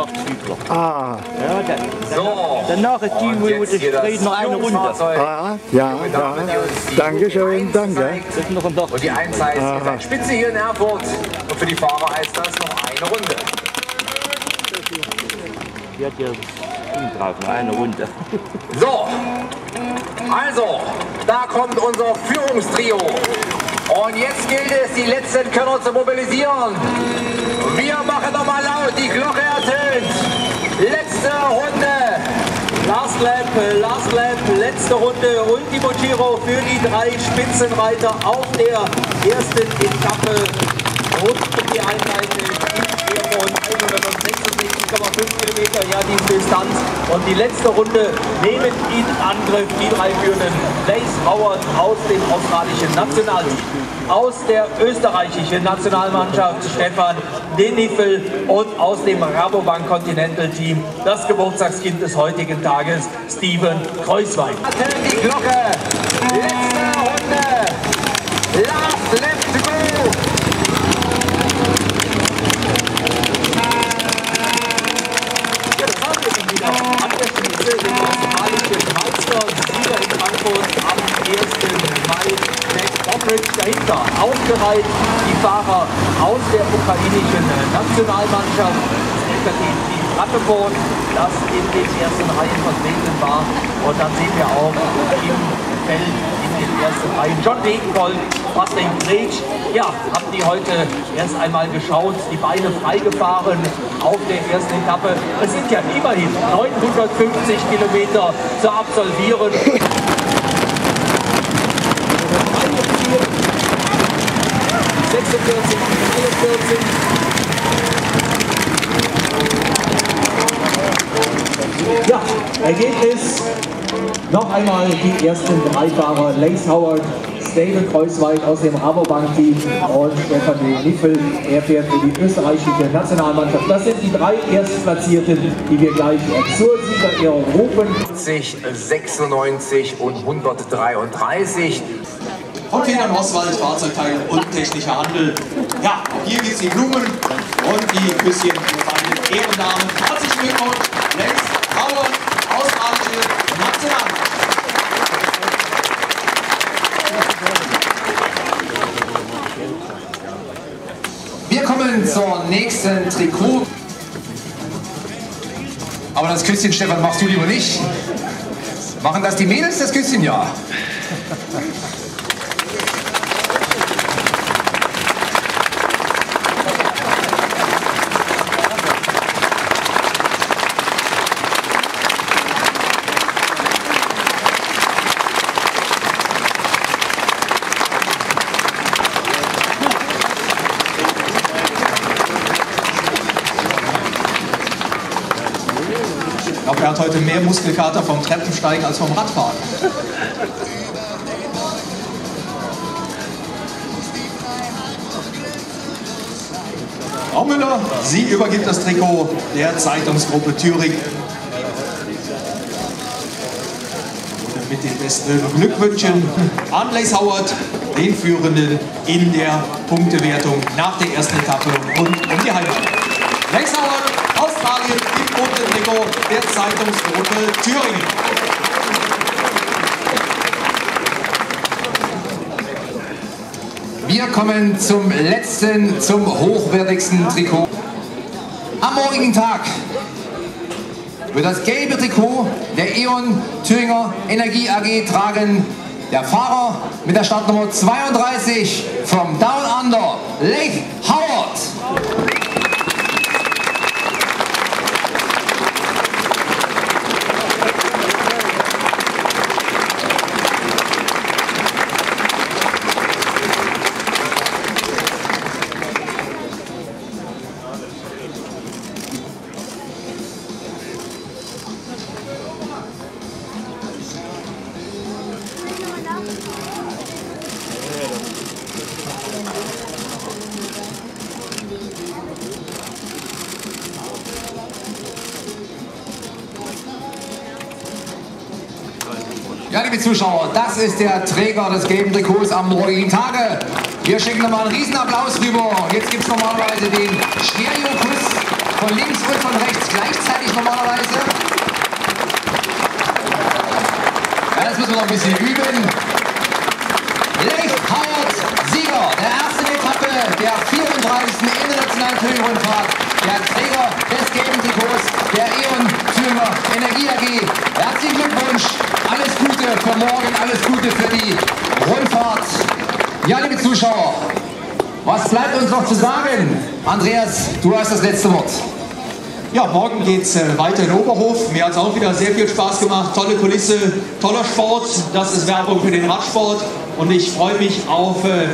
nach Zügler. Ah, Ja, dann, So. danach ist die, wo das Frieden noch eine Runde. Ah, ja, ja. Dankeschön, Eins danke. zeigt. Das ist noch ein Dach. Und die 1 heißt, ihr seid Spitze hier in Erfurt. Und für die Fahrer heißt das noch eine Runde. Die hat drauf, noch eine Runde. So, also, da kommt unser Führungstrio. Und jetzt gilt es, die letzten Könner zu mobilisieren. Wir machen nochmal laut, die Glocke ertönt. Letzte Runde. Last Lap, Last Lap, letzte Runde, Ultimo Giro für die drei Spitzenreiter auf der ersten Etappe rund um die Einheit in Erfurt, 166,5 Kilometer, ja die Distanz und die letzte Runde nehmen in Angriff die drei führenden Lace Howard aus dem australischen Nationalteam, aus der österreichischen Nationalmannschaft Stefan Denifel und aus dem Rabobank Continental Team das Geburtstagskind des heutigen Tages, Steven Kreuzweig. Die Glocke. Letzte Runde. Dockridge dahinter. Aufgereiht die Fahrer aus der ukrainischen Nationalmannschaft. Ratteford, das in den ersten Reihen vertreten war. Und dann sehen wir auch im Feld in den ersten Reihen John Degenkolb, Patrick Gretsch. Ja, haben die heute erst einmal geschaut, die Beine freigefahren auf der ersten Etappe. Es sind ja immerhin 950 Kilometer zu absolvieren. 46, 43. Ja, Ergebnis. Noch einmal die ersten drei Fahrer. Lace Howard, Steven Kreuzweig aus dem Rabobank-Team und Stefan Niffel. Er fährt für die österreichische Nationalmannschaft. Das sind die drei Erstplatzierten, die wir gleich zur Siegerehrung rufen. 90, 96 und 133. Von Federn Oswald, Fahrzeugteile und technischer Handel. Ja, hier gibt es die Blumen und die Küsschen für meine Ehrendamen. Herzlichen Glückwunsch, Lex Howard, australische Nationalmannschaft. Wir kommen zur nächsten Trikot. Aber das Küsschen, Stefan, machst du lieber nicht. Machen das die Mädels, das Küsschen? Ja. Hat heute mehr Muskelkater vom Treppensteigen als vom Radfahren. Frau Müller, sie übergibt das Trikot der Zeitungsgruppe Thüringen. Und mit den besten Glückwünschen an Lace Howard, den Führenden in der Punktewertung nach der ersten Etappe und um die Heimat. Lace Howard, Australien bunten Trikot der Zeitungsgruppe Thüringen. Wir kommen zum letzten, zum hochwertigsten Trikot. Am morgigen Tag wird das gelbe Trikot der E.ON Thüringer Energie AG tragen der Fahrer mit der Startnummer 32 vom Down Under, Leif Howard. Liebe Zuschauer, das ist der Träger des gelben Trikots am morgigen Tage. Wir schicken nochmal einen Riesenapplaus rüber. Jetzt gibt es normalerweise den Stereokuss von links und von rechts gleichzeitig normalerweise. Ja, das müssen wir noch ein bisschen üben. Leif Howard, Sieger der ersten Etappe der 34. Internationalen Thüringen-Rundfahrt, der Träger des gelben Trikots der Thüringer Energie AG. Herzlichen Glückwunsch, alles Gute für morgen, alles Gute für die Rundfahrt. Ja, liebe Zuschauer, was bleibt uns noch zu sagen? Andreas, du hast das letzte Wort. Ja, morgen geht es äh, weiter in Oberhof. Mir hat es auch wieder sehr viel Spaß gemacht. Tolle Kulisse, toller Sport. Das ist Werbung für den Radsport. Und ich freue mich auf äh,